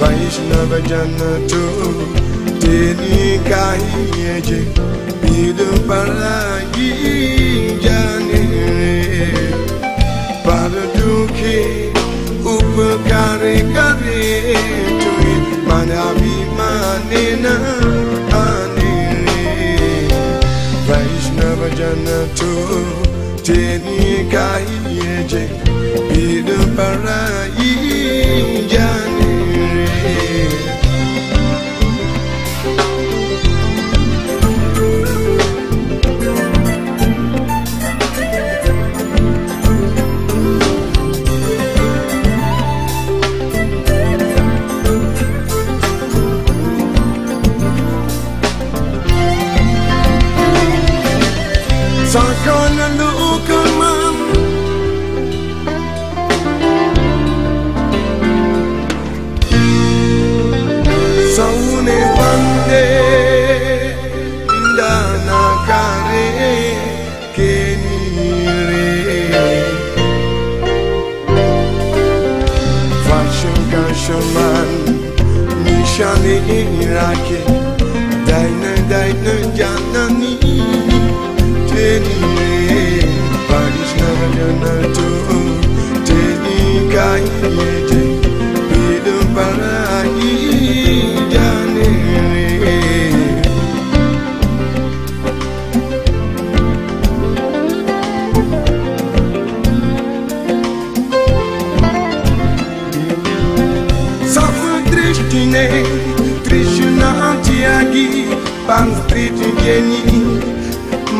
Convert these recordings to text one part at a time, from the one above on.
Vaishnava Janato Teni Kai Yeje Idum Parayi Jani Paradukhe Upakare Kare Tui Manavi Manena Vaishnava Janato Teni Kai Yeje Idu Sakın raakje, deine, deine, jana nie, teni me, waar is nou je naartoe, teni kaie, teni, de paraai, jana nie, Thank you. zi Pam sprit vieni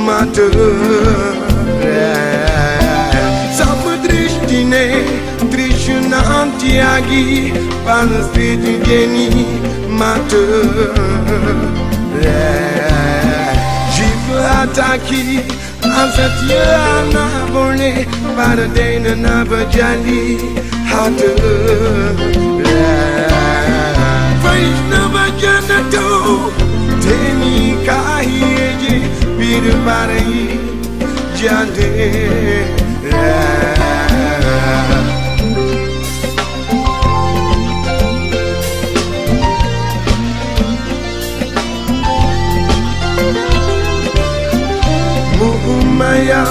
matăre Să vă triștine, trișunanti aghi Pam sprit vieni matăre Jivă ataki, azatia na vole Vardei na vă jali Bidu Parai Jande Muhumaya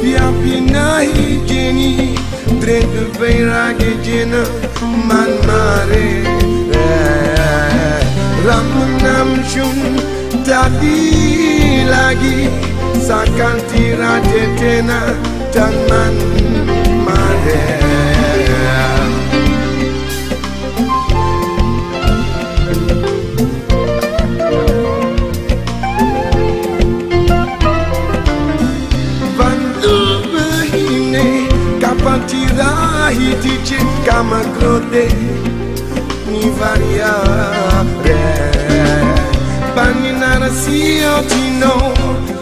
Vyapinahi Jeni veira Vairage Jena Manmare Ramanam Shun Tadi Lagi Sakanti Rajetena Tanman Mare Vandubahine eh, Kapatira Hitiche Kama Grode Ni variar siyatinau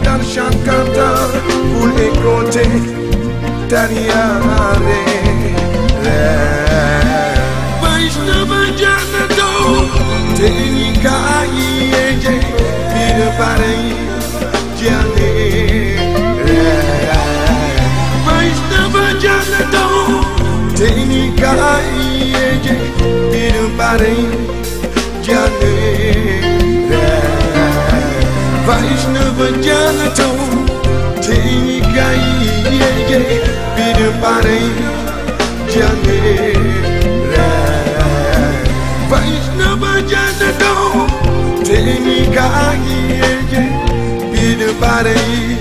Dar shakata kule kote tariare Lea Vaishnava Janato Teni Kai Eje Pire Parei Jane Vaishnava Janato Teni Kai Eje Pire Parei